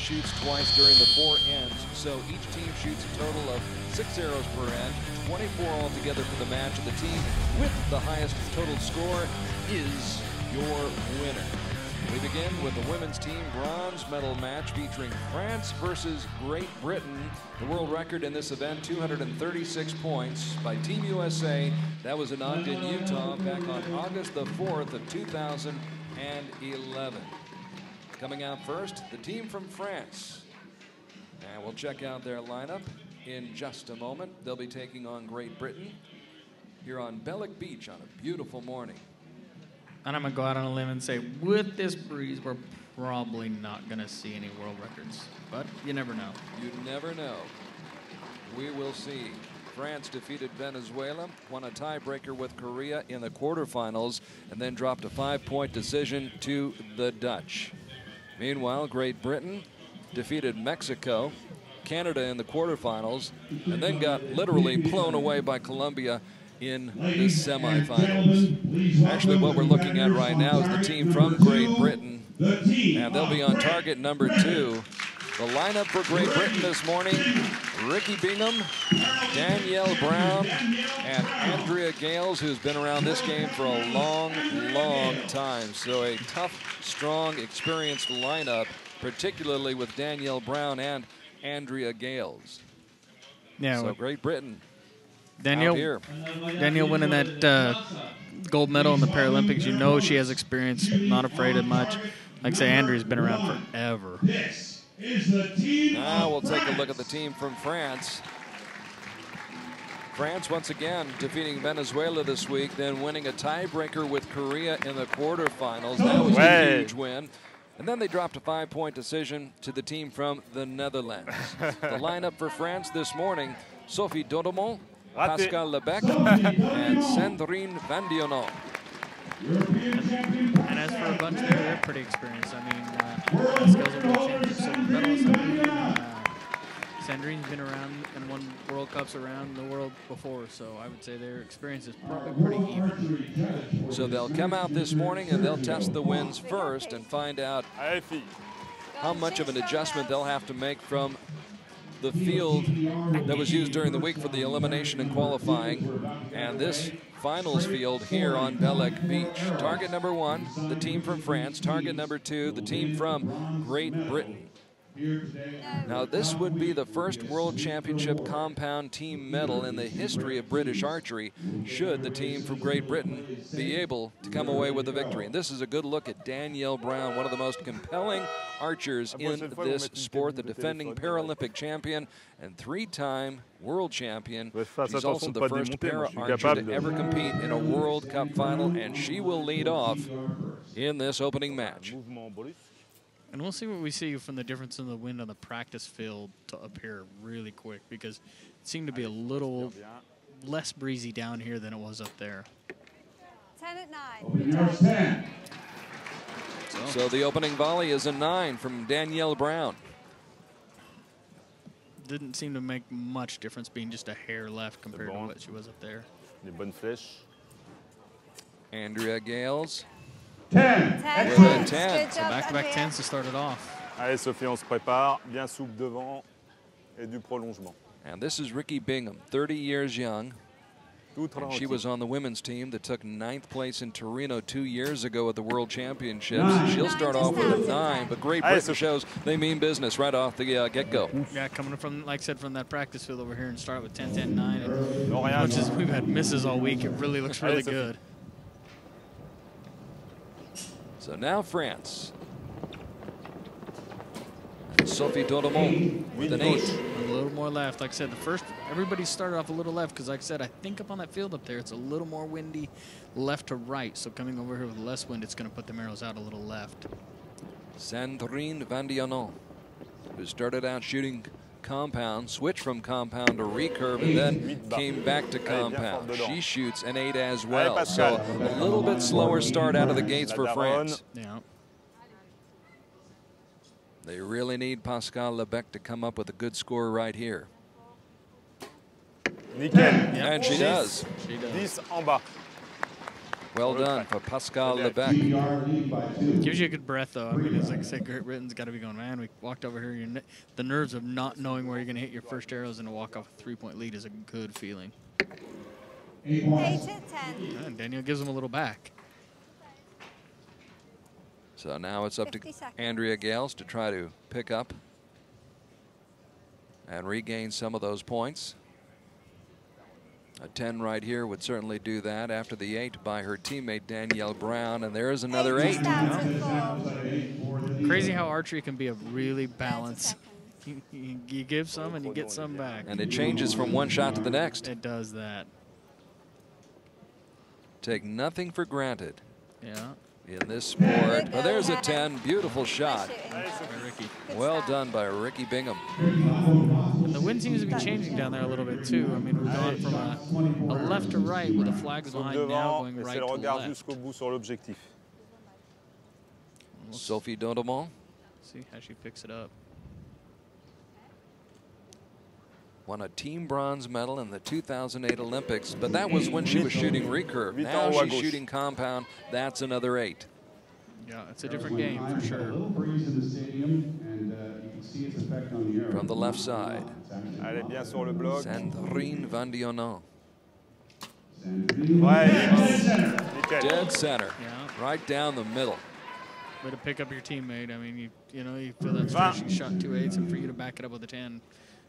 shoots twice during the four ends. So each team shoots a total of six arrows per end, 24 altogether for the match. And the team with the highest total score is your winner. We begin with the women's team bronze medal match featuring France versus Great Britain. The world record in this event, 236 points by Team USA. That was in Ogden, Utah, back on August the 4th of 2011. Coming out first, the team from France. And we'll check out their lineup in just a moment. They'll be taking on Great Britain here on Belek Beach on a beautiful morning. And I'm going to go out on a limb and say, with this breeze, we're probably not going to see any world records. But you never know. You never know. We will see. France defeated Venezuela, won a tiebreaker with Korea in the quarterfinals, and then dropped a five point decision to the Dutch. Meanwhile, Great Britain defeated Mexico, Canada in the quarterfinals, and then got literally blown away by Colombia in the semifinals. Actually, what we're looking at right now is the team from Great Britain, and they'll be on target number two. The lineup for Great Britain this morning, Rikki Bingham, Danielle Brown, and Andrea Gales, who's been around this game for a long, long time. So a tough, strong, experienced lineup, particularly with Danielle Brown and Andrea Gales. Yeah. So Great Britain Danielle, Danielle winning that uh, gold medal in the Paralympics. You know she has experience, not afraid of much. Like I say, Andrea's been around forever. Now we'll take a look at the team from France. France once again defeating Venezuela this week, then winning a tiebreaker with Korea in the quarterfinals. That was a huge win. And then they dropped a five-point decision to the team from the Netherlands. the lineup for France this morning, Sophie Dodemont, Pascale Lebecque, and Sandrine Vandionant. And as for a bunch there, they're pretty experienced. I mean, uh, Pascale's a world championship silver medalist. Sandrine's been around and won World Cups around the world before, so I would say their experience is probably pretty even. So they'll come out this morning and they'll test the winds first and find out how much of an adjustment they'll have to make from the field that was used during the week for the elimination and qualifying. And this finals field here on Belek Beach. Target number one, the team from France. Target number two, the team from Great Britain. Now, this would be the first World Championship compound team medal in the history of British archery, should the team from Great Britain be able to come away with a victory. And this is a good look at Danielle Brown, one of the most compelling archers in this sport, the defending Paralympic champion and three-time world champion. She's also the first para archer to ever compete in a World Cup final, and she will lead off in this opening match. And we'll see what we see from the difference in the wind on the practice field to up here really quick because it seemed to be a little less breezy down here than it was up there. 10 at 9. So, so the opening volley is a 9 from Danielle Brown. Didn't seem to make much difference being just a hair left compared to what she was up there. Les bonnes flèches. Andrea Gales 10. 10 With a points. 10. Good So job, back-to-back Andrea. tens to start it off. Allez, Sophie, on se prépare. Bien souple devant et du prolongement. And this is Rikki Bingham, 30 years young. Tout And she tranquille. was on the women's team that took ninth place in Torino two years ago at the World Championships. She'll start off with a nine, but Great Allez, Britain Sophie. shows they mean business right off the uh, get-go. Yeah, coming from, like I said, from that practice field over here and start with 10, 10, 9. And Lorient. as much as we've had misses all week, it really looks really Allez, Sophie. good. So now France. Sophie Dodemont with an eight. A little more left. Like I said, the first, everybody started off a little left because, like I said, I think up on that field up there, it's a little more windy left to right. So coming over here with less wind, it's going to put the arrows out a little left. Sandrine Vandionant, who started out shooting compound, switched from compound to recurve, and then came back to compound. She shoots an eight as well. So a little bit slower start out of the gates for France. Yeah. They really need Pascale Lebecque to come up with a good score right here. Nickel. And she does. She does. 10 en bas. Well done for Pascale Lebecque. Gives you a good breath, though. I mean, it's like I said, Great Britain's got to be going, man, we walked over here. Your the nerves of not knowing where you're going to hit your first arrows and to walk off a three-point lead is a good feeling. Eight to 10. And Daniel gives him a little back. So now it's up to seconds. Andrea Gales to try to pick up and regain some of those points. A 10 right here would certainly do that after the 8 by her teammate Danielle Brown. And there's another 8. Just out. Crazy how archery can be a really balanced. You, you, you give some and you get some back. And it changes from one shot to the next. It does that. Take nothing for granted Yeah. in this sport. Well, oh, there's a 10. Beautiful shot. Shooting. By Rikki. Good Well done by Rikki Bingham. And seems to be changing down there a little bit too. I mean, we've gone from a, a left to right with the flags Soupe behind now going right to left. jusqu'au bout sur l'objectif. Sophie Dodemont See how she picks it up. won a team bronze medal in the 2008 Olympics, but that was when she was shooting recurve. Now en haut à she's shooting compound. That's another 8. Yeah, it's a different game for sure. little breeze in the stadium, and uh, you can see its effect on the arrow. From the left side. It's actually- Elle bien sur le bloc. Sandrine Vandionant. Ouais. Dead center. Yeah. Right down the middle. Way to pick up your teammate. I mean, you you know, you feel that Va. stress. You shot two eights, eh? and for you to back it up with a ten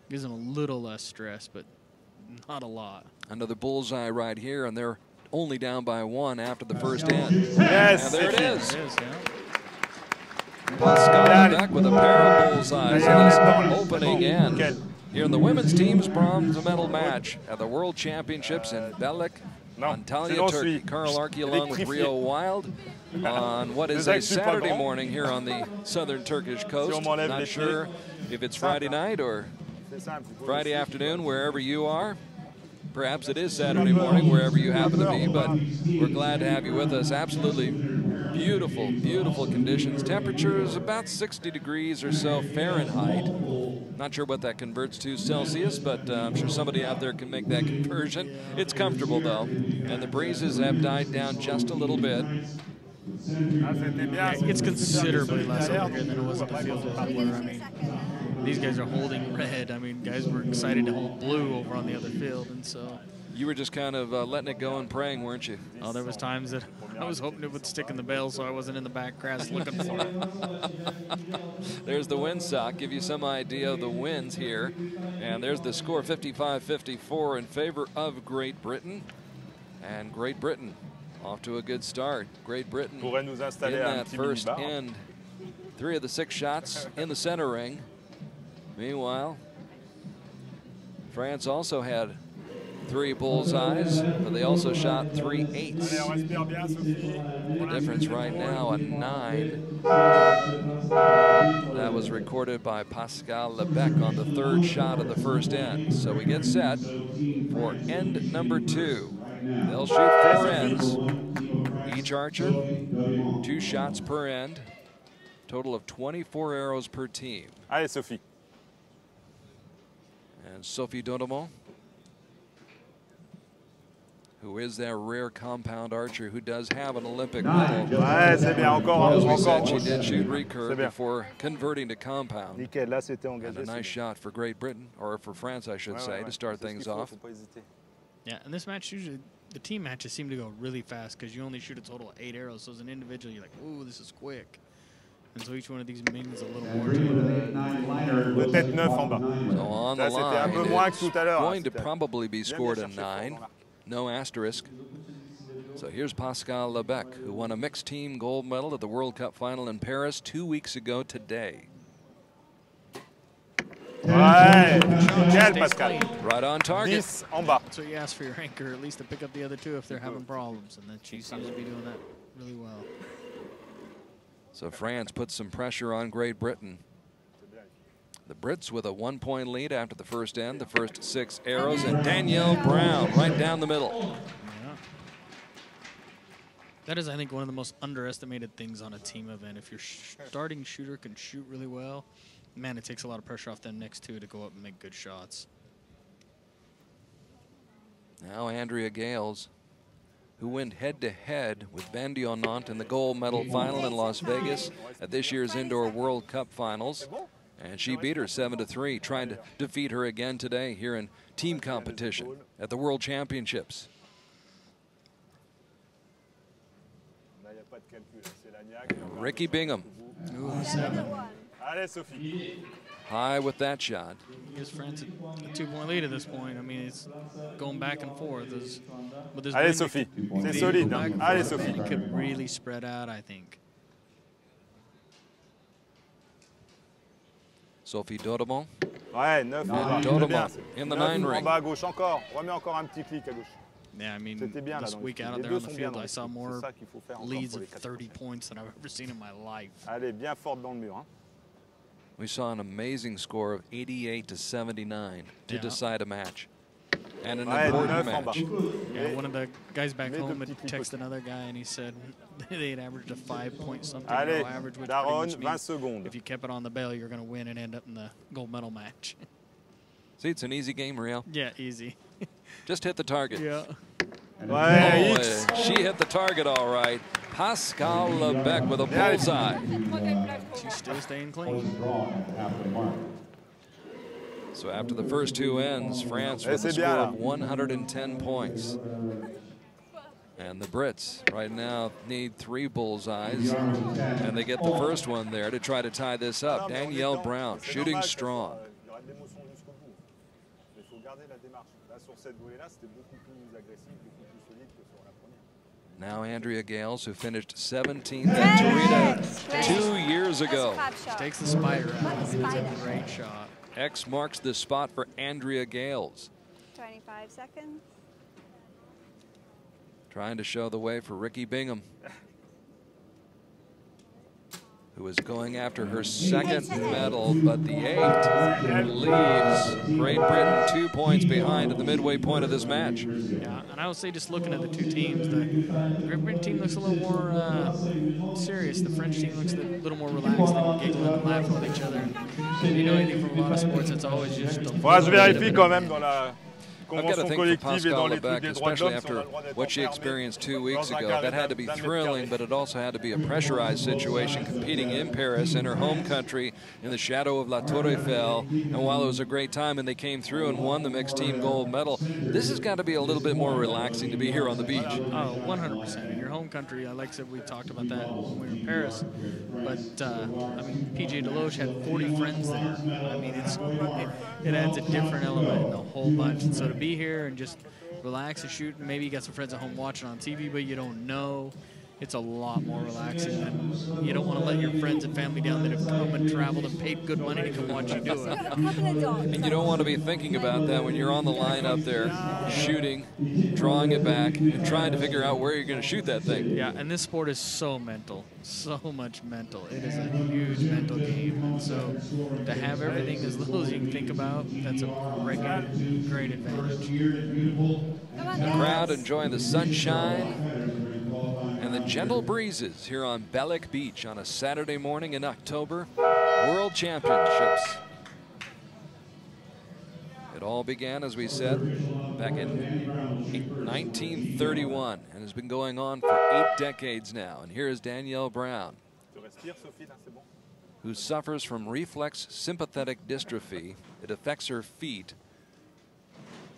gives them a little less stress, but not a lot. Another bullseye right here, and they're only down by one after the first end. Yes, And there it c'est is. There it is, yeah. Back with a pair of bullseyes in Allez, this bon, opening end. Here in the women's team's bronze medal match at the World Championships in Belek, Antalya, Turkey. Carl Arkey along with. Reo Wilde on what is a Saturday morning here on the southern Turkish coast. Not sure if it's Friday night or Friday afternoon, wherever you are. Perhaps it is Saturday morning, wherever you happen to be, but we're glad to have you with us. Absolutely beautiful, beautiful conditions. Temperature is about 60 degrees or so Fahrenheit. Not sure what that converts to Celsius, but uh, I'm sure somebody out there can make that conversion. It's comfortable, though, and the breezes have died down just a little bit. Ah, bien. It's considerably less over here than it was at the field of. I mean, these guys are holding red. I mean, guys were excited to hold blue over on the other field, and so You were just kind of uh, letting it go and praying, weren't you? oh, there was times that I was hoping it would stick in the bale, so I wasn't in the back grass looking for it. There's the wind windsock, give you some idea of the winds here. And there's the score 55 54 in favor of Great Britain. And Great Britain off to a good start. Great Britain in installer à un that first mini-bar. end. Three of the six shots in the center ring. Meanwhile, France also had three bullseyes, but they also shot three eights. Allez, on respire bien, Sophie. The difference right now, a nine. That was recorded by Pascale Lebecque on the third shot of the first end. So we get set for end number two. They'll shoot four ends. Each archer, two shots per end. Total of 24 arrows per team. Allez, Sophie. And Sophie Dodemont, who is that rare compound archer who does have an Olympic medal. Ouais, c'est bien, encore, As we said, she did shoot recurve before converting to compound. Nickel, là, c'était engagé. And a nice shot for Great Britain, or for France, I should ouais, say, ouais, to start things off. Yeah, and this match usually, the team matches seem to go really fast because you only shoot a total of eight arrows. So as an individual, you're like, ooh, this is quick. And so each one of these means a little more. Peut-être 9. So on the line, it's going to probably be scored a 9. No asterisk. So here's Pascale Lebecque, who won a mixed team gold medal at the World Cup final in Paris two weeks ago today. Ouais, nickel, Stays Pascale. Right on target. 10 en bas. So you ask for your anchor at least to pick up the other two if they're having problems, and then she seems to be doing that really well. So France puts some pressure on Great Britain. The Brits with a one point lead after the first end, the first six arrows, and Danielle Brown right down the middle. Yeah. That is, I think, one of the most underestimated things on a team event. If your starting shooter can shoot really well, man, it takes a lot of pressure off them next two to go up and make good shots. Now Andrea Gales, who went head-to-head with Vandionant in the gold medal final in Las Vegas at this year's Indoor World Cup Finals. And she beat her 7 to 3, trying to defeat her again today here in team competition at the World Championships. Là, il n'y a pas de calcul. C'est Lagnac. et encore Rikki Bingham, vous. Seven to one. Allez, Sophie. high with that shot. Gives France a, a two-point lead at this point. I mean, it's going back and forth. There's, but this Allez, Sophie. C'est could solide. go hein. back and Allez, Sophie. and It could really spread out, I think. Sophie Dodemont, Ouais, 9 en. Dodemont in the Neuf nine En bas à gauche encore. Remets encore un petit clic à gauche. Yeah, I mean, bien this week out Les there on the field, I saw more C'est ça qu'il faut faire encore leads of 30 points than I've ever seen in my life. Allez, bien forte dans le mur. hein. We saw an amazing score of 88 to 79 to Yeah. decide a match. And an Ouais, important 9 en bas. match. Yeah, one of the guys back home had petits texted another guy and he said they had averaged a five point something Allez, average, which Daron, means secondes. if you kept it on the bell, you're going to win and end up in the gold medal match. See, it's an easy game, Real. yeah, easy. Just hit the target. Yeah. Ouais, Oh, uh, she hit the target all right. Pascale Lebecque with a Yeah. bullseye. She's still staying Close clean. draw at the halfway mark. So after the first two ends, France with a score of 110 points. And the Brits right now need three bullseyes, and they get the first one there to try to tie this up. mais on est Danielle. Brown shooting normal que ça strong. soit- Il y aura de l'émotion jusqu'au bout. Mais il faut garder la démarche. Là, sur cette volée-là, c'était beaucoup plus agressif, beaucoup plus solide que sur la première. Now Andrea Gales, who finished 17th at Torino two years ago. That's a five shot. Takes the spider out. Like a I mean, it's a great shot. X marks the spot for Andrea Gales. 25 seconds. Trying to show the way for Rikki Bingham, who is going after her second medal, but the eight leaves Great Britain two points behind at the midway point of this match. Yeah, and I would say just looking at the two teams, the Great Britain team looks a little more uh, serious. The French team looks a little more relaxed. They giggle and laugh with each other. If you know anything from a lot of sports, it's always just a Faudra que little bit of vérifie quand même dans la I've got to convention think for collective et dans Pascal les trucs des droits de especially l'homme, on a after le droit d'être what she experienced two weeks ago. That had to be thrilling, but it also had to be a pressurized situation competing in Paris, in her home country, in the shadow of La Tour Eiffel. And while it was a great time and they came through and won the mixed team gold medal, this has got to be a little bit more relaxing to be here on the beach. Oh, 100%. In your home country, I like I said, we talked about that when we were in Paris. But, uh, I mean, PJ Deloche had 40 friends there. I mean, it's it, it adds a different element and a whole bunch. And so to be here and just relax and shoot, maybe you got some friends at home watching on TV, but you don't know. It's a lot more relaxing, and you don't want to let your friends and family down that have come and traveled and paid good money to come watch you do it. Got a couple of dogs. And you don't want to be thinking about that when you're on the line up there shooting, drawing it back, and trying to figure out where you're going to shoot that thing. Yeah, and this sport is so mental, so much mental. It is a huge mental game, and so to have everything as little as you can think about, that's a great, great advantage. Come The crowd enjoying the sunshine and the gentle breezes here on Belek Beach on a Saturday morning in October. World Championships. It all began, as we said, back in 1931 and has been going on for eight decades now. And here is Danielle Brown, who suffers from reflex sympathetic dystrophy. It affects her feet.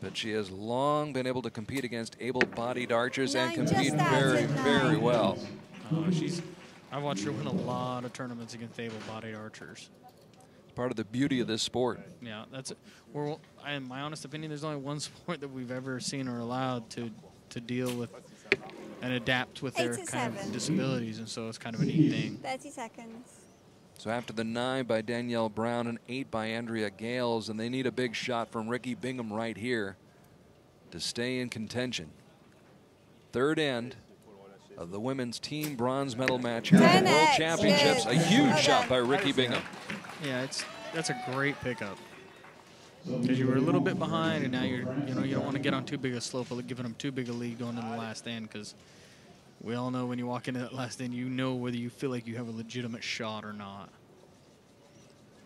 But she has long been able to compete against able-bodied archers and compete very, very well. Uh, she's, I watched her win a lot of tournaments against able-bodied archers. It's Part of the beauty of this sport. Yeah, that's it. We're, in my honest opinion, there's only one sport that we've ever seen or allowed to to deal with and adapt with their Eight to kind of disabilities, and so it's kind of a neat thing. 30 seconds. So after the nine by Danielle Brown and eight by Andrea Gales, and they need a big shot from Rikki Bingham right here to stay in contention. Third end of the women's team bronze medal match here at the World Championships. A huge shot by Rikki Bingham. Yeah, it's that's a great pickup. Because you were a little bit behind, and now you're you know you don't want to get on too big a slope of giving them too big a lead going into the last end. Because we all know when you walk into that last end, you know whether you feel like you have a legitimate shot or not.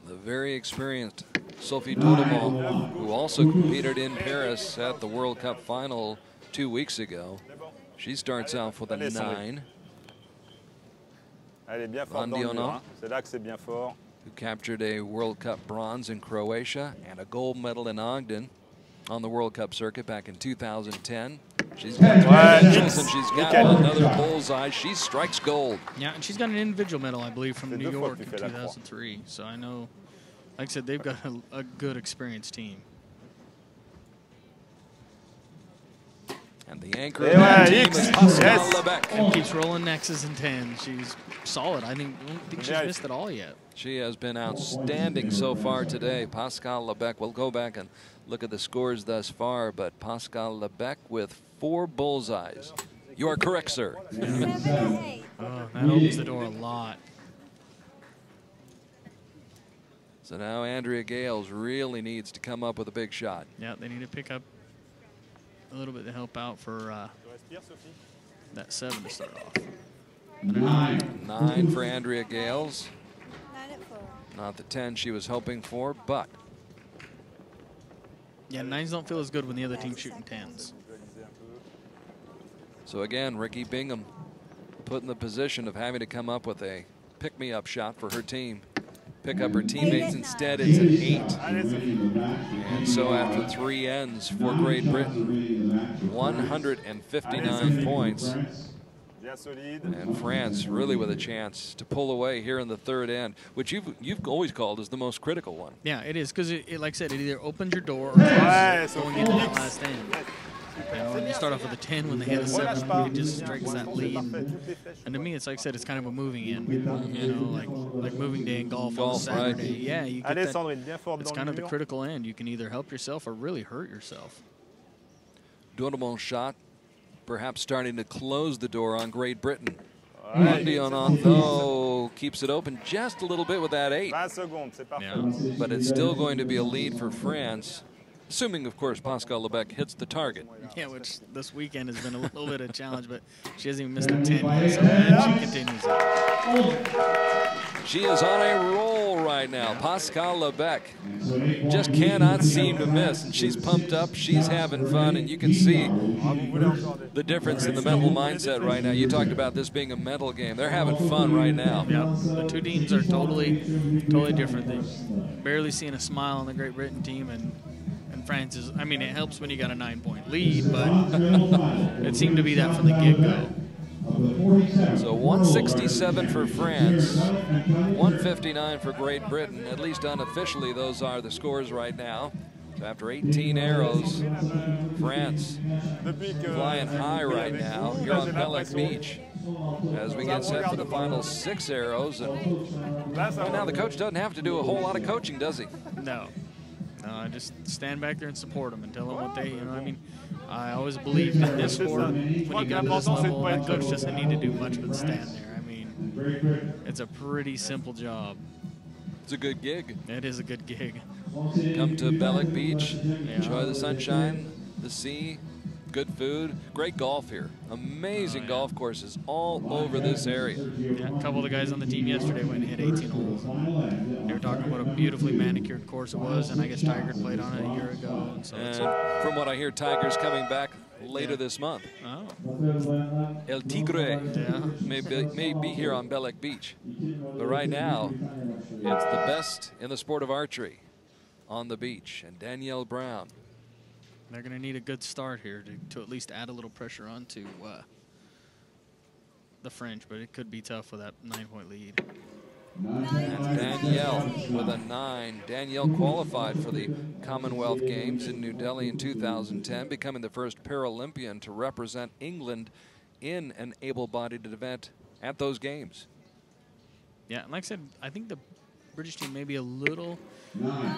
The very experienced Sophie Dodemont, who also competed in Paris at the World Cup final two weeks ago. She starts off with a nine, Elle est bien forte Van dans le mur. Dionant. hein. C'est là que c'est bien fort. who captured a World Cup bronze in Croatia and a gold medal in Ogden on the World Cup circuit back in 2010. She's got three Ouais, and she's got nickel. another bullseye. She strikes gold. Yeah, and she's got an individual medal, I believe, from New York in tu fais la croix. 2003. So I know, like I said, they've got a, a good, experienced team. And the anchor Et of that team X, is Pascale yes. Lebecque. And keeps rolling X's and tens. She's solid. I think, I don't think she's missed at all yet. She has been outstanding so far today. Pascale Lebecque, we'll go back and look at the scores thus far, but Pascale Lebecque with four bullseyes. You are correct, sir. Oh, that opens the door a lot. So now Andrea Gales really needs to come up with a big shot. Yeah, they need to pick up a little bit to help out for uh, that seven to start off. Nine. Nine for Andrea Gales. Not the 10 she was hoping for, but. Yeah, nines don't feel as good when the other team's shooting 10s so again, Rikki Bingham put in the position of having to come up with a pick me up shot for her team. Pick up her teammates instead, it's an eight. And so after three ends for Great Britain, 159 points. Bien solide. And France really with a chance to pull away here in the third end, which you've you've always called as the most critical one. Yeah, it is because it, it, like I said, it either opens your door or closes Ouais, it going Sophie. into that last end. Yes. You know, when you start off with a 10, when they hit a 7, pas. it just strikes that lead. Parfait, toutes les flèches. And to me, it's like I said, it's kind of a moving in. You know, like like moving day in golf, Golf, on a right. Yeah, you get that. Sandrine, bien forte It's kind of the critical end. You can either help yourself or really hurt yourself. Donovan shot, perhaps starting to close the door on Great Britain. Ouais, Mondion, though, keeps it open just a little bit with that eight. 20 secondes, c'est parfait. Yeah. but it's still going to be a lead for France, assuming, of course, Pascale Lebecque hits the target. Yeah, which this weekend has been a little bit of a challenge, but she hasn't even missed a 10 yet, so and she continues it. She is on a roll right now. Pascale Lebecque just cannot seem to miss, and she's pumped up. She's having fun, and you can see vous voulez encore des... the difference in the mental mindset right now. You talked about this being a mental game. They're having fun right now. Yeah, the two teams are totally, totally different. They barely seeing a smile on the Great Britain team, and and France is. I mean, it helps when you got a nine-point lead, but it seemed to be that from the get-go. So 167 for France, 159 for Great Britain. At least unofficially, those are the scores right now. So after 18 arrows, France flying high right now here on l'impression- Beach as we get set for the final six arrows. And Là, ça right va. now the coach doesn't have to do a whole lot of coaching, does he? No, no, I just stand back there and support them and tell them what they. You know, I mean, I always believed in this sport. When you get to this level, that coach doesn't need to do much but stand there. I mean, it's a pretty simple job. It's a good gig. It is a good gig. Come to Belek Beach, enjoy the sunshine, the sea, good food, great golf here. Amazing Oh, yeah. golf courses all over this area. Yeah, a couple of the guys on the team yesterday went and hit 18 holes. They were talking about a beautifully manicured course it was, and I guess Tiger played on it a year ago. And so And from what I hear, Tiger's coming back later Yeah. this month. oh, El Tigre yeah. may be, may be here on Belek Beach. But right now, it's the best in the sport of archery on the beach. And Danielle Brown They're going to need a good start here to, to at least add a little pressure onto uh, the French, but it could be tough with that nine-point lead. And Danielle with a nine. Danielle qualified for the Commonwealth Games in New Delhi in 2010, becoming the first Paralympian to represent England in an able-bodied event at those games. Yeah, and like I said, I think the British team maybe a little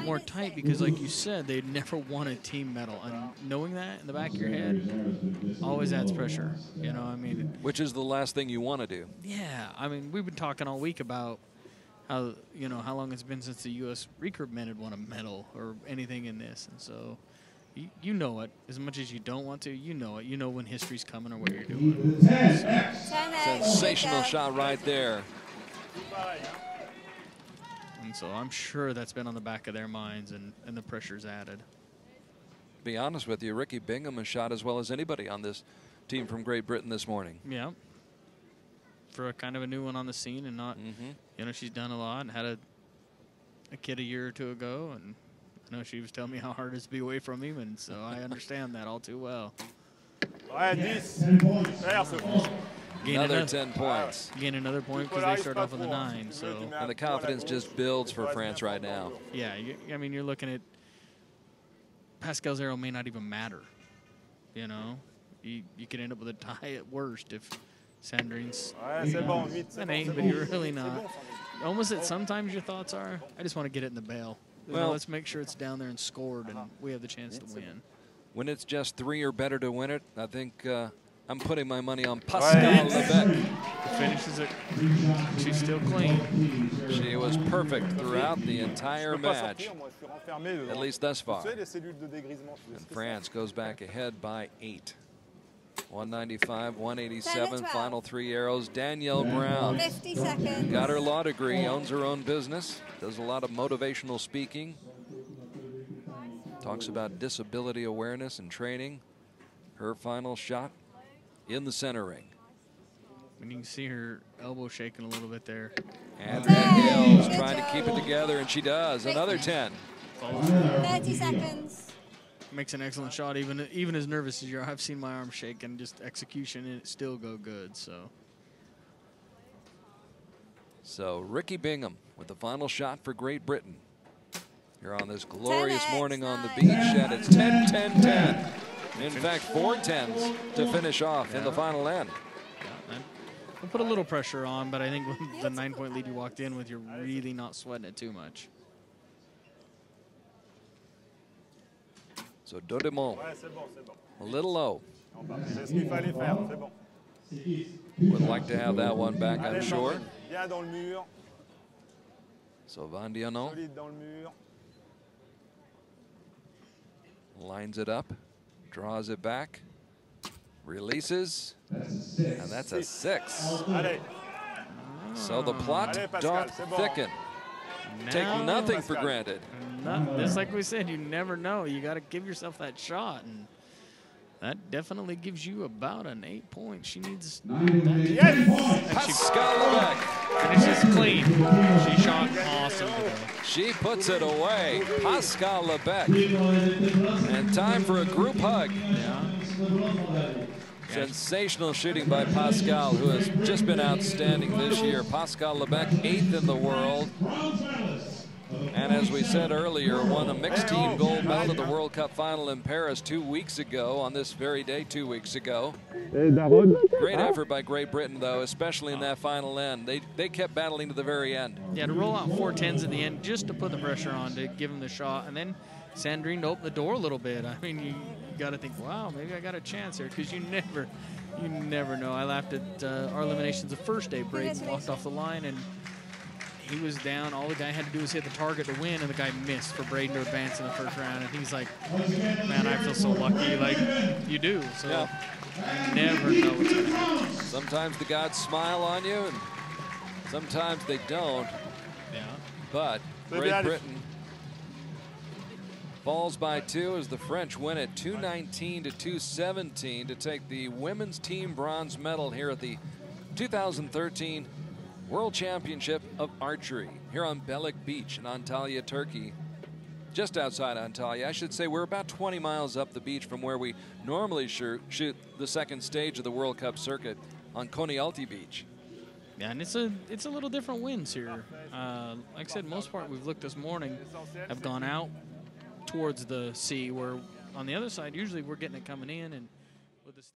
more tight because, like you said, they'd never won a team medal, and knowing that in the back of your head always adds pressure. You know, I mean, Which is the last thing you want to do. yeah, I mean, we've been talking all week about how you know how long it's been since the U.S. recurve men had won a medal or anything in this, and so. You, you know it as much as you don't want to. You know it. You know when history's coming or what you're doing. Ten X. Sensational shot right there. And so I'm sure that's been on the back of their minds and, and the pressure's added. be honest with you, Rikki Bingham has shot as well as anybody on this team from Great Britain this morning. Yeah. For a kind of a new one on the scene and not, Mhm. you know, she's done a lot and had a a kid a year or two ago, and I know she was telling me how hard it is to be away from him, and so I understand that all too well. Ouais, 10. Faire ce fou. Gain Another another, 10 points. gain another point because they start off with a nine. So And the confidence just builds for France right now. yeah, you, I mean, you're looking at Pascale's arrow may not even matter. You know, you you could end up with a tie at worst if Sandrine's Ouais, c'est bon, 8. C'est An eight, but you're really not. almost at sometimes your thoughts are, I just want to get it in the bail. You know, Well- let's make sure it's down there and scored, and we have the chance to win. When it's just three or better to win it, I think uh, I'm putting my money on Pascale Right. Lebecque. Finishes it. She's still clean. She was perfect throughout the entire peux match, sortir, moi, je suis renfermé dedans. at least thus far. savez, les cellules de dégrisement, je And France goes back ahead by eight. 195, 187, final three arrows. Danielle Brown 50 seconds. got her law degree, owns her own business, does a lot of motivational speaking, talks about disability awareness and training. Her final shot in the center ring. And you can see her elbow shaking a little bit there. And Ten. Danielle's Good trying to keep it together, and she does. Another 10. 30 seconds. Makes an excellent shot, even even as nervous as you are. I've seen my arm shake and just execution and it still go good. So So Rikki Bingham with the final shot for Great Britain. Here on this glorious morning on the beach, and it's 10 10 10. In fact, four tens to finish off in the final end. yeah, we'll put a little pressure on, but I think with the nine point lead you walked in with, you're really not sweating it too much. So Dodemont, Ouais, c'est bon, c'est bon. a little low. On part. C'est ce qu'il fallait faire, c'est bon. Would like to have that one back, I'm Allez, sure. Sandrine, Bien dans le mur, So Vandionant solide dans le mur. lines it up, draws it back, releases, and that's a six. Allez, So the plot Allez, Pascal, doth c'est bon. thicken. Take Now- nothing for granted. Not, just like we said, you never know. You got to give yourself that shot, and that definitely gives you about an eight point. She needs that. And she Pascale Lebecque. finishes clean. She shot awesome today. She puts it away. Pascale Lebecque. And time for a group hug. Yeah. Sensational shooting by Pascale, who has just been outstanding this year. Pascale Lebecque, eighth in the world. And as we said earlier, won a mixed team gold medal at the World Cup final in Paris two weeks ago, on this very day two weeks ago. Great effort by Great Britain, though, especially in that final end. They, they kept battling to the very end. Yeah, to roll out four tens at the end just to put the pressure on to give them the shot, and then Sandrine to open the door a little bit. I mean, you, you got to think, wow, maybe I got a chance here because you never, you never know. I laughed at uh, our eliminations the first day. Braden walked off the line and he was down. All the guy had to do was hit the target to win, and the guy missed for Braden to advance in the first round. And he's like, man, I feel so lucky. Like you do. So Yeah. you never know what's going to happen. Sometimes the gods smile on you, and sometimes they don't. Yeah. But Great I'd- Britain falls by two as the French win at 219 to 217 to take the women's team bronze medal here at the 2013 World Championship of Archery here on Belek Beach in Antalya, Turkey. Just outside Antalya. I should say we're about 20 miles up the beach from where we normally shoot, the second stage of the World Cup circuit on Konyaaltı Beach. Yeah, and it's a it's a little different winds here. Uh, like I said, most part we've looked this morning have gone out towards the sea, where on the other side usually we're getting it coming in, and.